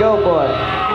Go, boy!